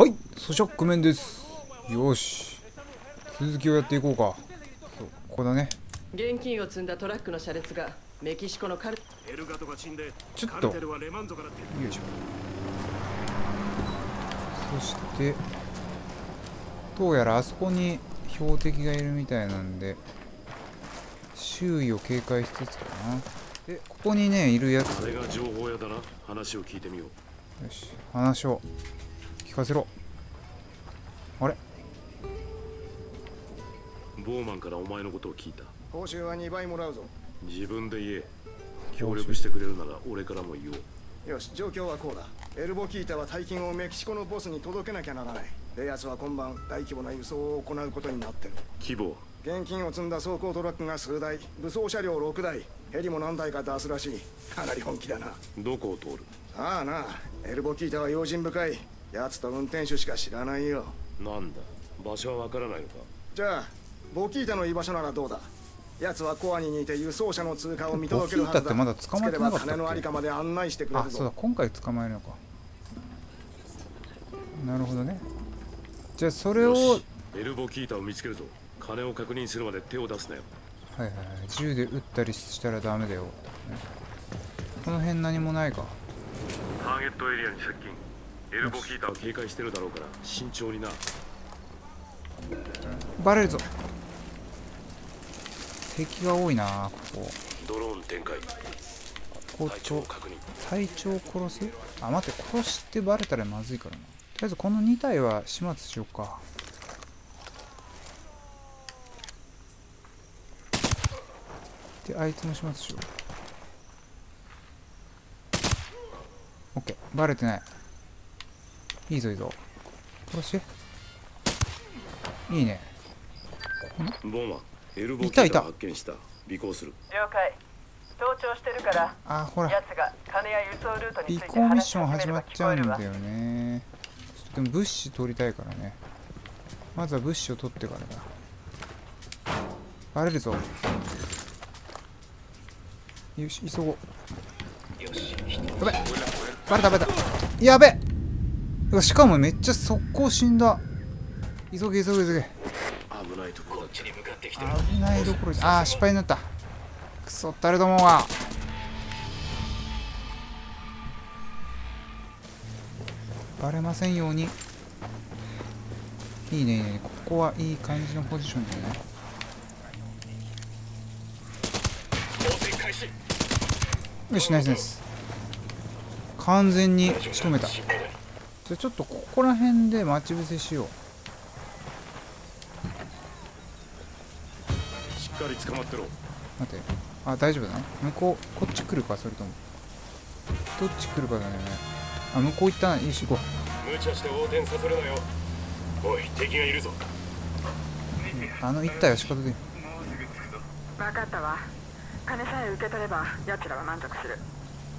はい咀嚼面です。よし。続きをやっていこうか。そうここだね。現金を積んだトラックの車列がメキシコのカルエルガトが死んでちょっと。よいしょ。そしてどうやらあそこに標的がいるみたいなんで周囲を警戒しつつかな。でここにねいるやつ。あれが情報屋だな。話を聞いてみよう。よし話を聞かせろ。あれ？ボーマンからお前のことを聞いた。報酬は2倍もらうぞ。自分で言え。協力してくれるなら俺からも言おう。よし状況はこうだ。エルボキータは大金をメキシコのボスに届けなきゃならない。で奴は今晩大規模な輸送を行うことになってる。規模は？現金を積んだ走行トラックが数台。武装車両6台。ヘリも何台か出すらしい。かなり本気だな。どこを通る？ああなエルボキータは用心深い奴と運転手しか知らないよ。なんだ？場所はわからないのか？じゃあボキータの居場所ならどうだ？奴はコアに似て輸送車の通過を見届けるはずだ。ボキータってまだ捕まえてなかったっけ？金のありかまで案内してくれあそうだ。今回捕まえるのか。なるほどね。じゃあそれをエルボキータを見つけるぞ。金を確認するまで手を出すなよ。はいはいはい。銃で撃ったりしたらダメだよ、ね。この辺何もないか。ターゲットエリアに接近エルボキータは警戒してるだろうから慎重にな。バレるぞ。敵が多いなここ。ドローン展開。ここ隊長隊長を殺す？あ待って殺してバレたらまずいからな。とりあえずこの2体は始末しようか。であいつも始末しよう。OK バレてないいいぞいいぞ。殺して。いいね。ボンマンエルボキいたいた。ータを発見した。尾行する。了解。盗聴してるからあほら。奴が金や輸送ルートについて尾行ミッション始まっちゃうんだよね。でも物資取りたいからね。まずは物資を取ってからだ。バレるぞ。よし急ごう。やべ。バレたバレた。やべしかもめっちゃ速攻死んだ。急げ急げ急げ。危ないところ危ないどころあー失敗になった。クソ誰どもが。バレませんように。いいね。いいねここはいい感じのポジションだね。よしナイスナイス。完全に仕留めたじゃあちょっとここら辺で待ち伏せしよう。しっかり捕まってろ。待って。あ大丈夫だな向こうこっち来るかそれとも。どっち来るかだよね。あ向こう行ったなよし行こ無茶して横転させるなよ。おい敵がいるぞ。うあの一体は仕方で。分かったわ。金さえ受け取れば奴らは満足する。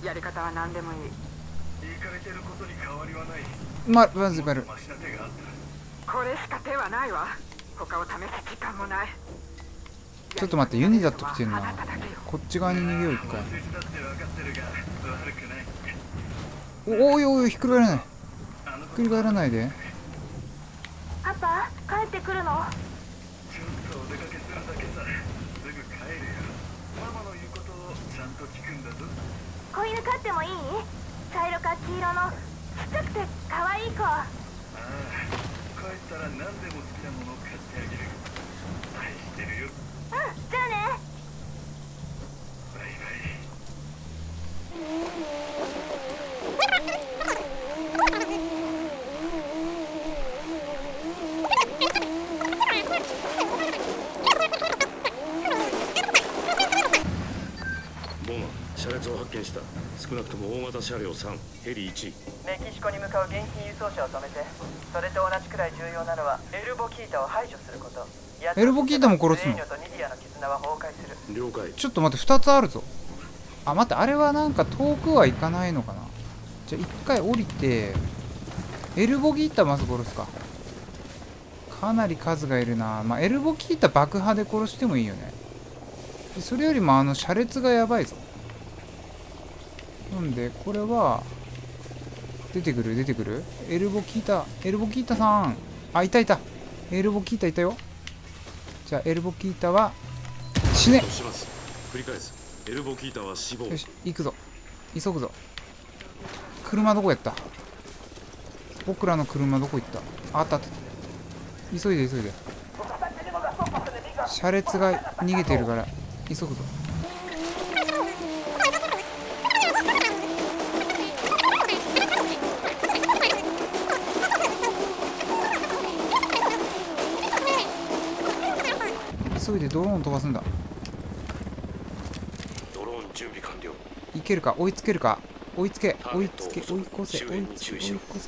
やり方は何でもいいままずバル。これしか手はないわ。他を試す時間もない。ちょっと待ってユニだと来てんな。こっち側に逃げよう一回。おおいおいひっくり返らない。ひっくり返らないで。パパ帰ってくるの？子犬飼ってもいい？茶色か黄色のちっちゃくて可愛い子。ああ帰ったら何でも好きなものを買ってあげる車両3ヘリ1メキシコに向かう現金輸送車を止めてそれと同じくらい重要なのはエルボキータを排除すること。エルボキータも殺すの？了解。ちょっと待って2つあるぞ。あ待ってあれはなんか遠くは行かないのかな？じゃあ一回降りてエルボギータまず殺すか。かなり数がいるな。まあエルボギータ爆破で殺してもいいよね。でそれよりもあの車列がやばいぞなんでこれは出てくる？出てくる？エルボキータエルボキータさんあいたいた。エルボキータいたよ。じゃあエルボキータは死ね。とします。繰り返す。エルボキータは死亡。よし行くぞ。急ぐぞ。車どこやった？僕らの車どこ行った？ああったあった。急いで急いで。車列が逃げてるから急ぐぞ急いでドローン飛ばすんだ。ドローン準備完了。いけるか？追いつけるか？追いつけ。追いつけ。追い越せ。追いつけ追い越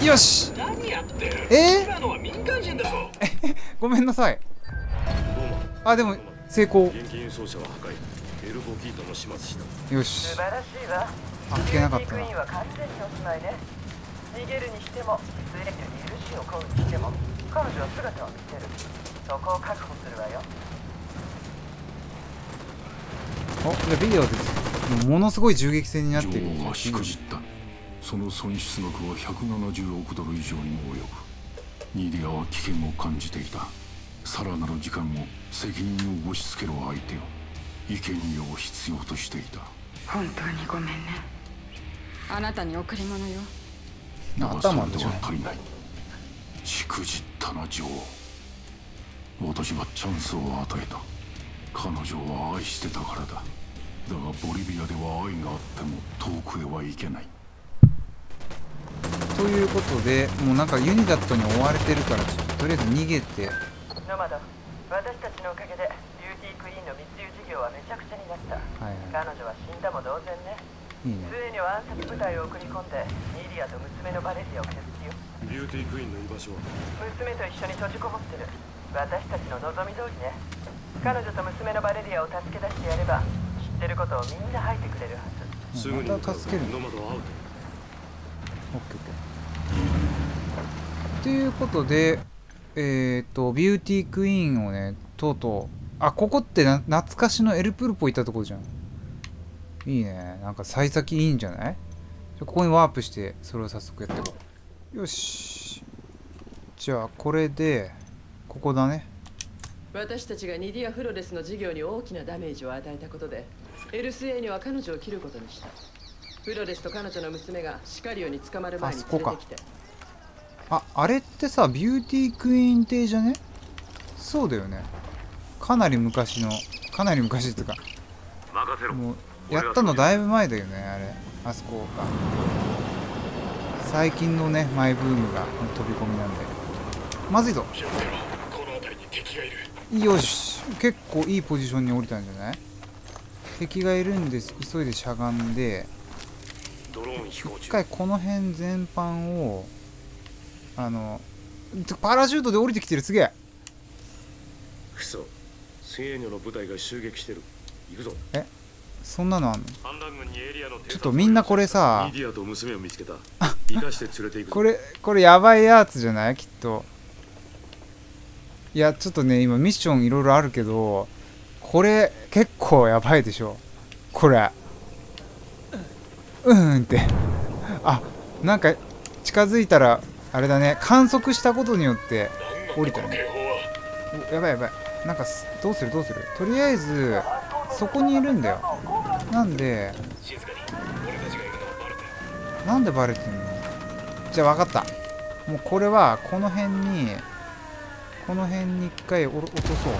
せ。よし！何やってる？え？ー、ごめんなさい。あでも成功。よし。素晴らしいわ。あっけなかったな彼女は姿を見せる。そこを確保するわよ。おじゃあビデオですもうものすごい銃撃戦になってる。女王はしくじった。その損失額は170億ドル以上にも及ぶ。ニディアは危険を感じていた。さらなる時間を責任を押し付ける相手を。生贄を必要としていた。本当にごめんね。あなたに贈り物よ。頭では足りない。しくじったな女王私はチャンスを与えた。彼女は愛してたからだ。だがボリビアでは愛があっても遠くへは行けない。ということでもうなんかユニダットに追われてるからちょっととりあえず逃げて。ノマド私たちのおかげでビューティークイーンの密輸事業はめちゃくちゃになった。はい彼女は死んだも同然ね。いいね。杖には暗殺部隊を送り込んでニディアと娘のバレリアを消す気よビューティークイーンの居場所は？娘と一緒に閉じこもってる。私たちの望み通りね。彼女と娘のバレリアを助け出してやれば知ってることをみんな吐いてくれるはず。すぐに助けるの？ノマドアウトオッケーオッケー。ということでえっ、とビューティークイーンをねとうとうあここってな懐かしのエルプルポいたとこじゃん。いいね。なんか幸先いいんじゃない？じゃあここにワープしてそれを早速やっていこうよし。じゃあこれでここだね。私たちがニディア・フロレスの事業に大きなダメージを与えたことで LSA には彼女を切ることにした。フロレスと彼女の娘がシカリオに捕まる前にあそこか。連れてきて。ああれってさビューティークイーン邸じゃね？そうだよね。かなり昔のかなり昔っていうか任せろ。もうやったのだいぶ前だよねあれ。あそこが最近のねマイブームが飛び込みなんで。まずいぞ。この辺りに敵がいるよし。結構いいポジションに降りたんじゃない？敵がいるんです。急いでしゃがんで。ドローン飛行中一回この辺全般をあのパラシュートで降りてきてる。すげえ。クソ。の部隊が襲撃してる。行くぞ。そんなのあんの？ちょっとみんなこれさ。ニ 生かして連れて行くこれこれやばいやつじゃない？きっと。いやちょっとね今ミッションいろいろあるけどこれ結構やばいでしょ。これ。うんって。あなんか近づいたらあれだね。観測したことによって降りたよね。やばいやばい。なんかどうする？どうする？とりあえずそこにいるんだよ。なんでなんでバレてんの？じゃあ分かった。もうこれはこの辺にこの辺に一回落とそう。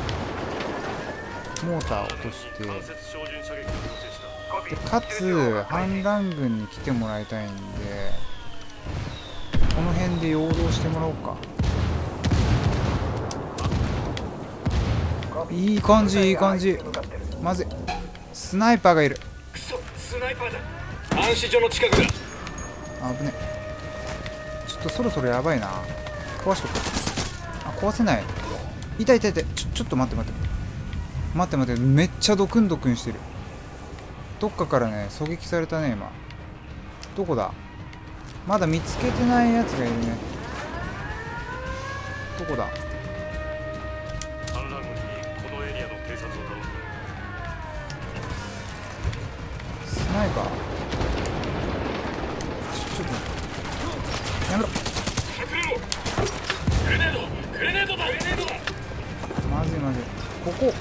モーター落として。でかつ反乱軍に来てもらいたいんでこの辺で陽動してもらおうか。いい感じいい感じ。まずいスナイパーがいる。クソスナイパーだ。暗視所の近くだ。あ危ねちょっとそろそろやばいな。壊しとくあ壊せない。痛い痛い痛い。ちょちょっと待って待って。待って待って。めっちゃドクンドクンしてる。どっかからね狙撃されたね今。どこだ？まだ見つけてないやつがいるね。どこだ？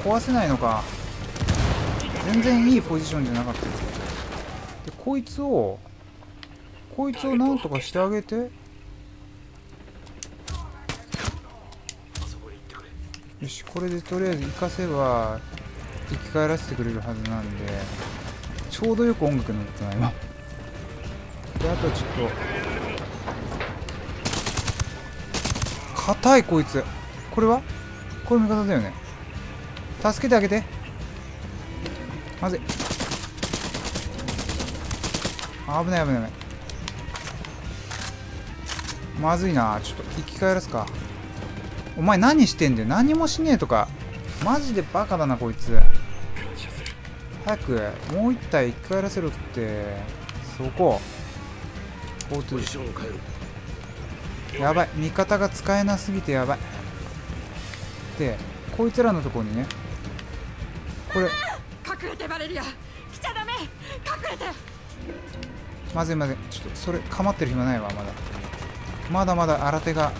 壊せないのか。全然いいポジションじゃなかった。ですこいつをこいつをなんとかしてあげて。よしこれでとりあえず活かせば生き返らせてくれるはずなんで。ちょうどよく音楽鳴ってない今。であとはちょっと。硬いこいつ。これは？これ味方だよね。助けてあげて。まずい。危ない危ない危ない。まずいな。ちょっと生き返らすか。お前何してんだよ。何もしねえとか。マジでバカだなこいつ。早くもう一体生き返らせろって。そこ。ポジションを変えるやばい。味方が使えなすぎてやばい。でこいつらのところにね。これ。隠れてバレリア来ちゃダメ。隠れて。まずいまずい。ちょっとそれ構ってる暇ないわまだ。まだまだ新手が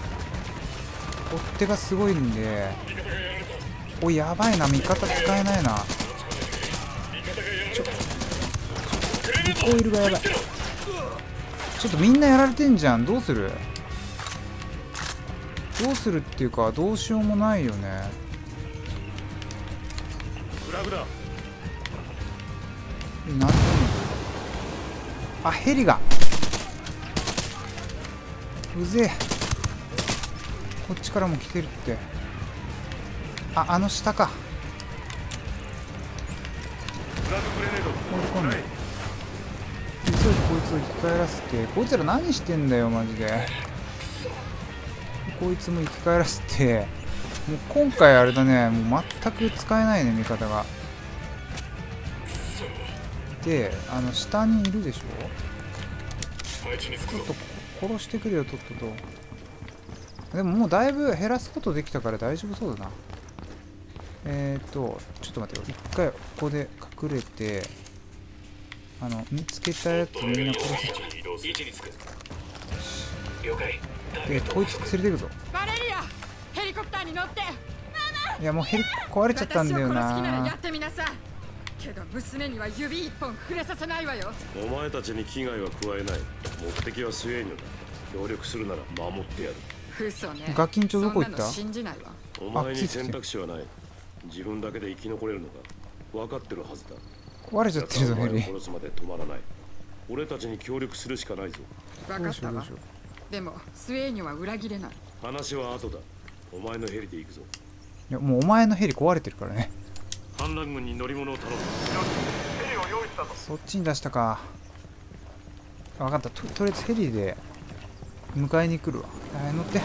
追っ手がすごいんで。おいやばいな。味方使えないな。ちょリコイルがやばい。ちょっとみんなやられてんじゃん。どうする？どうするっていうかどうしようもないよね何でもあヘリが。うぜえ。こっちからも来てるって。ああの下か。追い込んで。急いでこいつを生き返らせて。こいつら何してんだよマジで。こいつも生き返らせてもう今回あれだねもう全く使えないね味方が。であの下にいるでしょ？ちょっと殺してくれよとっとと。でももうだいぶ減らすことできたから大丈夫そうだな。えーとちょっと待ってよ。一回ここで隠れてあの見つけたやつみんな殺せ。でこいつ連れてくぞ。バレリアに乗っていやもうヘリ壊れちゃったんだよ私を殺す気ならやなってみなさい。けど娘には指一本触れさせないわよ。お前たちに危害は加えない。目的はスエーニョだ。協力するなら守ってやる。嘘ね。ガキンチョどこ行った？そんなの信じないわ。お前に選択肢はない。自分だけで生き残れるのか。分かってるはずだ。壊れちゃってるぞヘリ。殺すまで止まらない。俺たちに協力するしかないぞ。分かったわ。でもスウェーニョは裏切れない。話は後だお前のヘリで行くぞ。いやもうお前のヘリ壊れてるからね。反乱軍に乗り物を頼む。ヘリを用意したぞそっちに出したか。分かった。ととりあえずヘリで迎えに来るわ。はい乗って。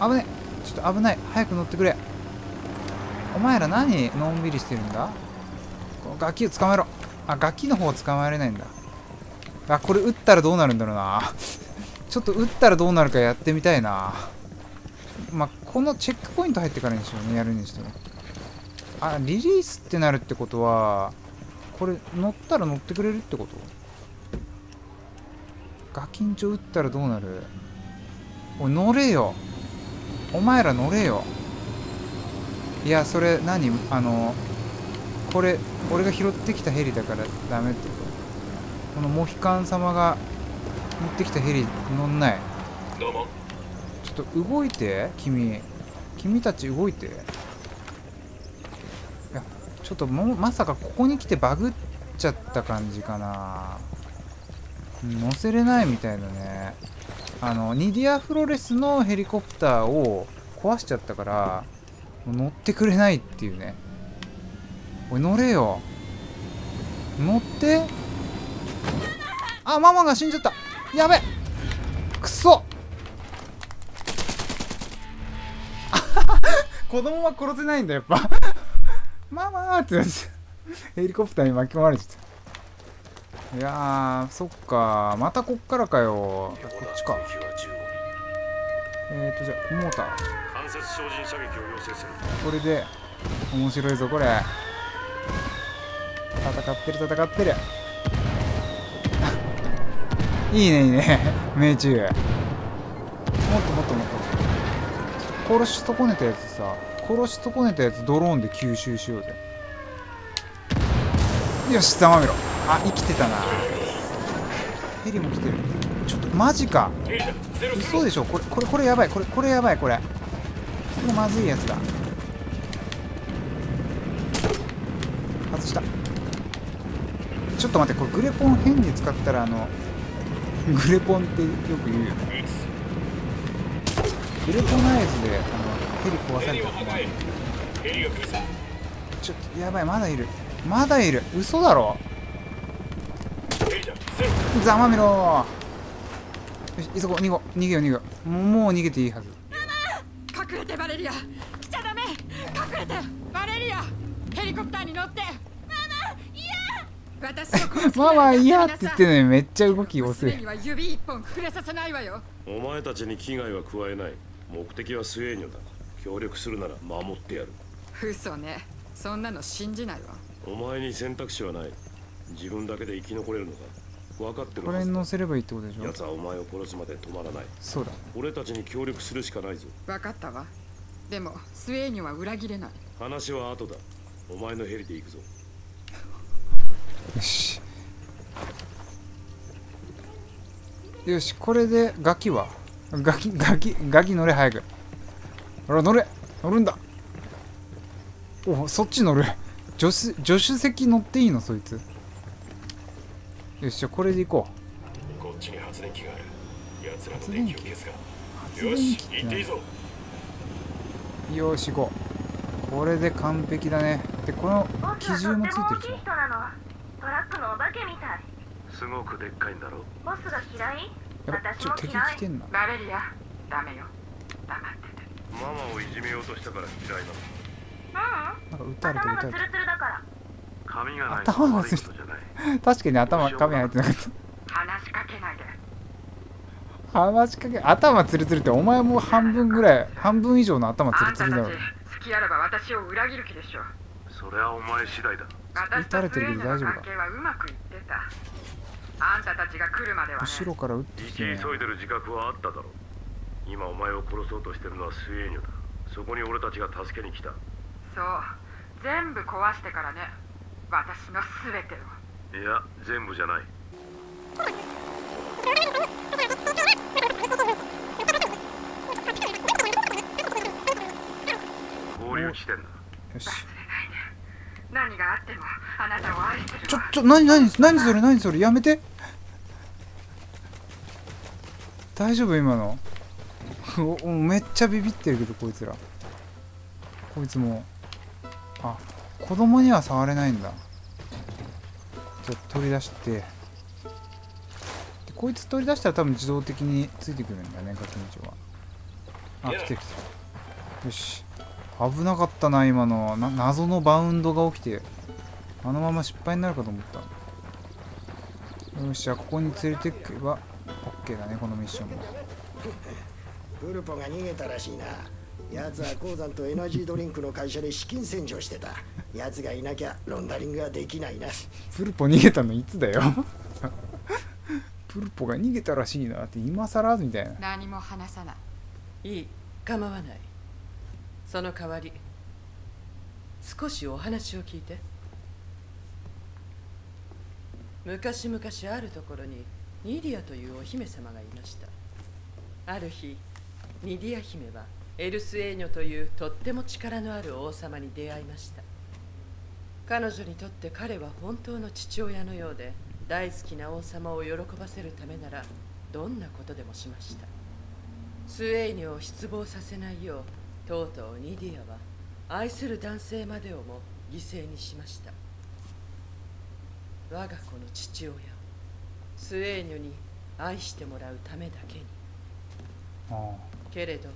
危ねえ。ちょっと危ない。早く乗ってくれ。お前ら何のんびりしてるんだ？このガキを捕まえろ。あガキの方捕まえれないんだ。あこれ撃ったらどうなるんだろうな。ちょっと撃ったらどうなるかやってみたいな。まあこのチェックポイント入ってからにしようねやるにしても。あリリースってなるってことはこれ乗ったら乗ってくれるってこと？ガキンチョ撃ったらどうなる？おい乗れよ。お前ら乗れよ。いやそれ何？あのこれ俺が拾ってきたヘリだからダメってこと？このモヒカン様が持ってきたヘリ乗んない？どうも。ちょっと動いて君。君たち動いて。いやちょっともまさかここに来てバグっちゃった感じかな。乗せれないみたいだね。あのニディアフロレスのヘリコプターを壊しちゃったから乗ってくれないっていうね。おい乗れよ。乗って。あママが死んじゃった。やべ。くそ。子供は殺せないんだやっぱ。ママーってなってヘリコプターに巻き込まれちゃった。いやーそっか。またこっからかよ。こっちか。敵は15えーとじゃあモーター。間接精進射撃を要請するこれで面白いぞこれ。戦ってる戦ってる。いいねいいね。命中。もっともっともっと。殺し損ねたやつさ殺し損ねたやつドローンで吸収しようぜ。よしざまみろ。あ生きてたな。ヘリも来てる。ちょっとマジか。嘘でしょ？これこれこれやばい。これこれやばいこれ。これまずいやつだ。外した。ちょっと待ってこれグレポン変に使ったらあのグレポンってよく言うよね。グレポナイズであのヘリ壊されたるぞちょっとやばいまだいる。まだいる。嘘だろ。ざまみろ。よし急ごう。逃ごう。逃げよう逃げよう。もう逃げていいはず。隠れてバレリア。来ちゃダメ。隠れて。バレリア。ヘリコプターに乗って。ママ嫌。って言ってんのにめっちゃ動き遅いお前たちに危害は加えない目的はスエーニョだ。協力するなら守ってやる。嘘ね。そんなの信じないわ。お前に選択肢はない。自分だけで生き残れるのか。分かってるこれはずだ。に乗せればいいってことでしょ？奴はお前を殺すまで止まらない。そうだ。俺たちに協力するしかないぞ。分かったわ。でもスウェーニョは裏切れない。話は後だ。お前のヘリで行くぞ。よし。よしこれでガキは？ガキガキガキ乗れ早く。ほら乗れ乗るんだ。おそっち乗る。助手助手席乗っていいの？そいつ。よしじゃあこれで行ここっちに発電機がある。奴らの発電気を消すか発電よし機って行っていいぞ。うよし行こう。これで完璧だね。でこの機銃もつとっても大きいいてるし人なのトラックのお化けみたい。すごくでっかいんだろ。ボスが嫌い？やばいちょ敵私も嫌い来てんな。バレリアダメよ。黙ってて。ママをいじめようとしたから嫌いなの。うん。なんか撃たれてる頭がツル撃たれてツルだから。髪がない頭が悪いことじゃない。る 確かに頭髪入ってなかった。話しかけないで。話しかけ頭ツルツルってお前も半分ぐらい半分以上の頭ツルツルだろ。好きあらば私を裏切る気でしょ。それはお前次第だ。撃たれてるけど大丈夫か関係はうまくいってたあんたたちが来るまではね。後ろから撃って生ききてね。急いでる自覚はあっただろ。う今お前を殺そうとしてるのはスエーニョだ。そこに俺たちが助けに来た。そう。全部壊してからね。私の全てを。いや全部じゃない。合流地点だ。よし何があってもあなたを愛してるわ。ちょちょ何何何それ何それやめて大丈夫今の？めっちゃビビってるけどこいつら。こいつもあ子供には触れないんだ。じゃあ取り出して。でこいつ取り出したら多分自動的についてくるんだねガキ道は。あ来てる来て。るよし。危なかったな今のな謎のバウンドが起きて。あのまま失敗になるかと思った。よしじゃあここに連れてけば OK だねこのミッションも。プルポが逃げたらしいな。奴は鉱山とエナジードリンクの会社で資金洗浄してた。奴がいなきゃロンダリングはできないな。プルポ逃げたのいつだよ？プルポが逃げたらしいなって今更みたいな。何も話さない。いい構わない。その代わり少しお話を聞いて。昔々あるところにニディアというお姫様がいました。ある日ニディア姫はエルスエーニョというとっても力のある王様に出会いました。彼女にとって彼は本当の父親のようで大好きな王様を喜ばせるためならどんなことでもしました。スエーニョを失望させないようとうとうニディアは愛する男性までをも犠牲にしました。我が子の父親。をスエーニョに愛してもらうためだけに。あけれど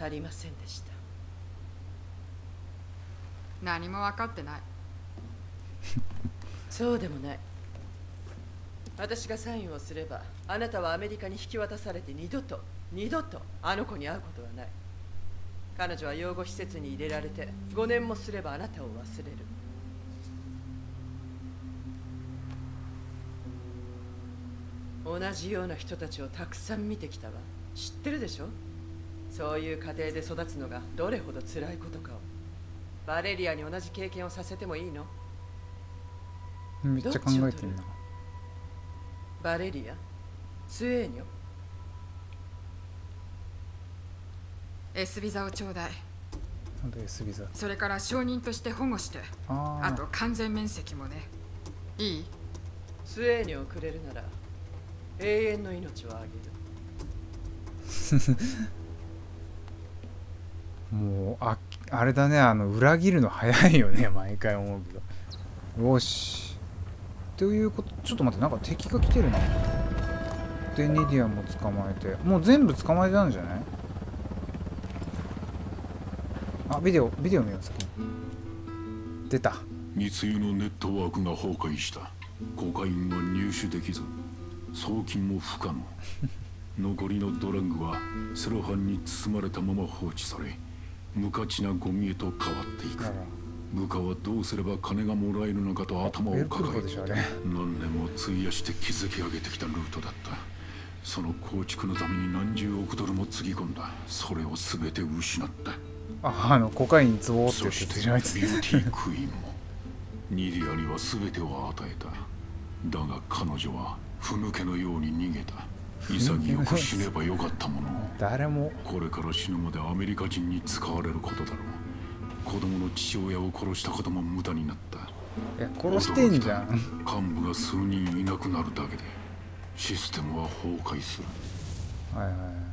足りませんでした。何も分かってない。そうでもない。私がサインをすればあなたはアメリカに引き渡されて二度と二度とあの子に会うことはない。彼女は養護施設に入れられて5年もすればあなたを忘れる同じような人たちをたくさん見てきたわ。知ってるでしょ？そういう家庭で育つのがどれほど辛いことかを。バレリアに同じ経験をさせてもいいの？めっちゃ考えてるな。バレリア？スエーニョ？エスビザをちょうだいなんで S ビザ？それから証人として保護して。あと完全面積もね。いい？スエーニョをくれるなら永遠の命をあげる。もうああれだねあの裏切るの早いよね 毎回思うけど。よし。ということちょっと待ってなんか敵が来てるな。でニディアも捕まえて。もう全部捕まえたんじゃない？あビデオビデオ見よう先に出た。密輸のネットワークが崩壊した。コカインは入手できず送金も不可能。残りのドラッグはセロハンに包まれたまま放置され無価値なゴミへと変わっていく。部下はどうすれば金がもらえるのかと頭を抱えて何年も費やして築き上げてきたルートだった。その構築のために何十億ドルもつぎ込んだ。それを全て失った。ああのコカインにツボーってやそしてつじゃないですビューティークイーンも。ニディアには全てを与えた。だが彼女はふぬけのように逃げた。潔く死ねばよかったものを。誰も。これから死ぬまでアメリカ人に使われることだろう。子供の父親を殺したことも無駄になった。いや殺してんじゃん。幹部が数人いなくなるだけでシステムは崩壊する。はいはい